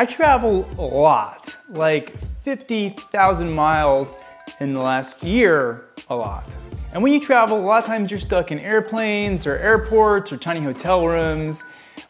I travel a lot, like 50,000 miles in the last year, a lot. And when you travel, a lot of times you're stuck in airplanes or airports or tiny hotel rooms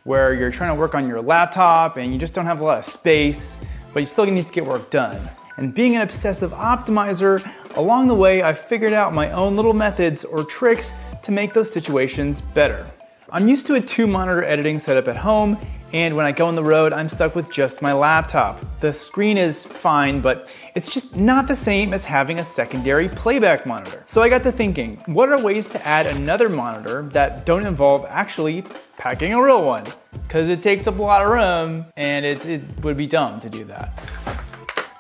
where you're trying to work on your laptop and you just don't have a lot of space, but you still need to get work done. And being an obsessive optimizer, along the way I've figured out my own little methods or tricks to make those situations better. I'm used to a two monitor editing setup at home and when I go on the road, I'm stuck with just my laptop. The screen is fine, but it's just not the same as having a secondary playback monitor. So I got to thinking, what are ways to add another monitor that don't involve actually packing a real one? Because it takes up a lot of room and it, it would be dumb to do that.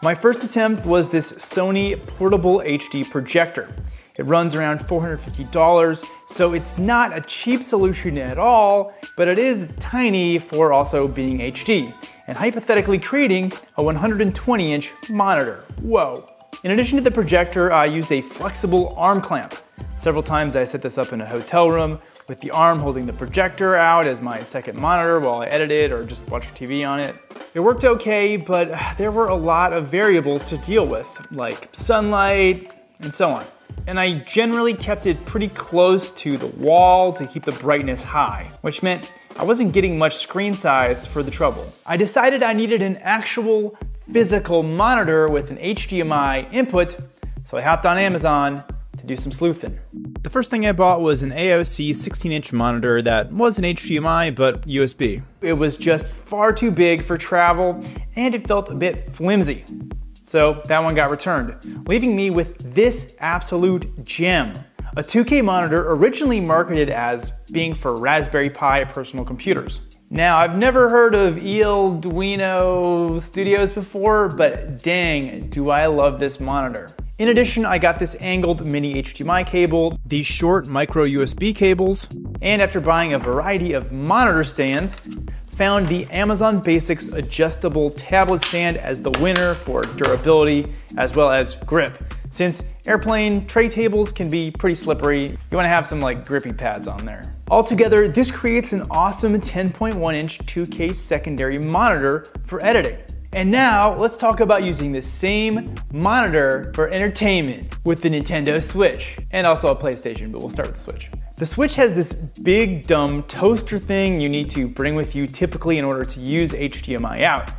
My first attempt was this Sony portable HD projector. It runs around $450, so it's not a cheap solution at all, but it is tiny for also being HD, and hypothetically creating a 120 inch monitor. Whoa. In addition to the projector, I used a flexible arm clamp. Several times I set this up in a hotel room with the arm holding the projector out as my second monitor while I edited or just watched TV on it. It worked okay, but there were a lot of variables to deal with, like sunlight and so on and I generally kept it pretty close to the wall to keep the brightness high, which meant I wasn't getting much screen size for the trouble. I decided I needed an actual physical monitor with an HDMI input, so I hopped on Amazon to do some sleuthing. The first thing I bought was an AOC 16 inch monitor that was an HDMI but USB. It was just far too big for travel and it felt a bit flimsy. So that one got returned, leaving me with this absolute gem. A 2K monitor originally marketed as being for Raspberry Pi personal computers. Now, I've never heard of EleDuino Studios before, but dang, do I love this monitor. In addition, I got this angled mini HDMI cable, these short micro USB cables, and after buying a variety of monitor stands, found the Amazon Basics adjustable tablet stand as the winner for durability as well as grip. Since airplane tray tables can be pretty slippery, you wanna have some like grippy pads on there. Altogether, this creates an awesome 10.1 inch 2K secondary monitor for editing. And now let's talk about using the same monitor for entertainment with the Nintendo Switch and also a PlayStation, but we'll start with the Switch. The Switch has this big dumb toaster thing you need to bring with you typically in order to use HDMI out.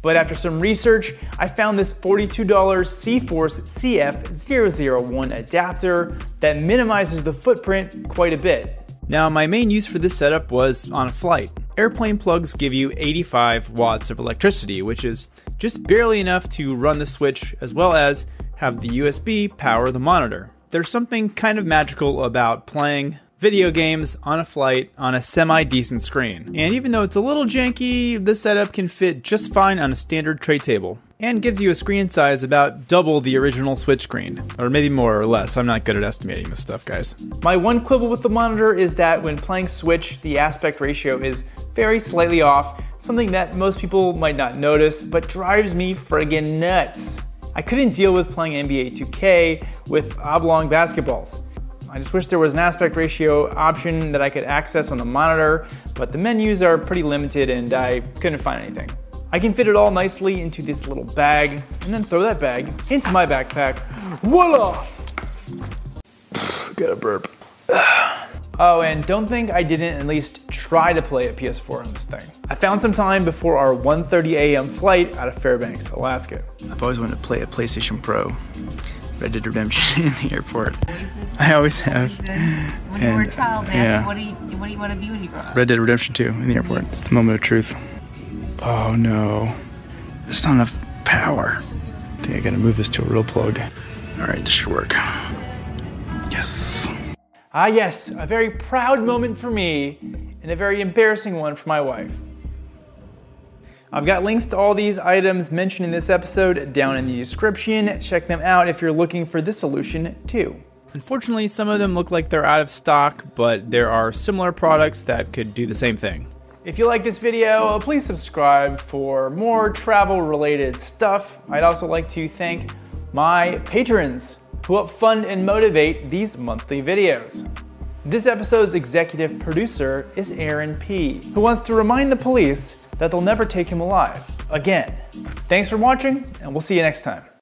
But after some research, I found this $42 C-Force CF001 adapter that minimizes the footprint quite a bit. Now, my main use for this setup was on a flight. Airplane plugs give you 85 watts of electricity, which is just barely enough to run the Switch as well as have the USB power the monitor. There's something kind of magical about playing video games on a flight on a semi decent screen. And even though it's a little janky, this setup can fit just fine on a standard tray table and gives you a screen size about double the original Switch screen, or maybe more or less. I'm not good at estimating this stuff, guys. My one quibble with the monitor is that when playing Switch, the aspect ratio is very slightly off, something that most people might not notice, but drives me friggin' nuts. I couldn't deal with playing NBA 2K with oblong basketballs. I just wish there was an aspect ratio option that I could access on the monitor, but the menus are pretty limited and I couldn't find anything. I can fit it all nicely into this little bag and then throw that bag into my backpack. Voila! Got a burp. Oh, and don't think I didn't at least try to play a PS4 on this thing. I found some time before our 1.30 a.m. flight out of Fairbanks, Alaska. I've always wanted to play a PlayStation Pro. Red Dead Redemption in the airport. I always have. When you were a child, yeah. what do you what do you want to be when you grow up? Red Dead Redemption 2 in the airport. It's the moment of truth. Oh no. There's not enough power. I think I gotta move this to a real plug. Alright, this should work. Yes. Ah, yes, a very proud moment for me and a very embarrassing one for my wife. I've got links to all these items mentioned in this episode down in the description. Check them out if you're looking for this solution too. Unfortunately, some of them look like they're out of stock, but there are similar products that could do the same thing. If you like this video, please subscribe for more travel related stuff. I'd also like to thank my patrons who help fund and motivate these monthly videos. This episode's executive producer is Aaron P., who wants to remind the police that they'll never take him alive. again. Thanks for watching, and we'll see you next time.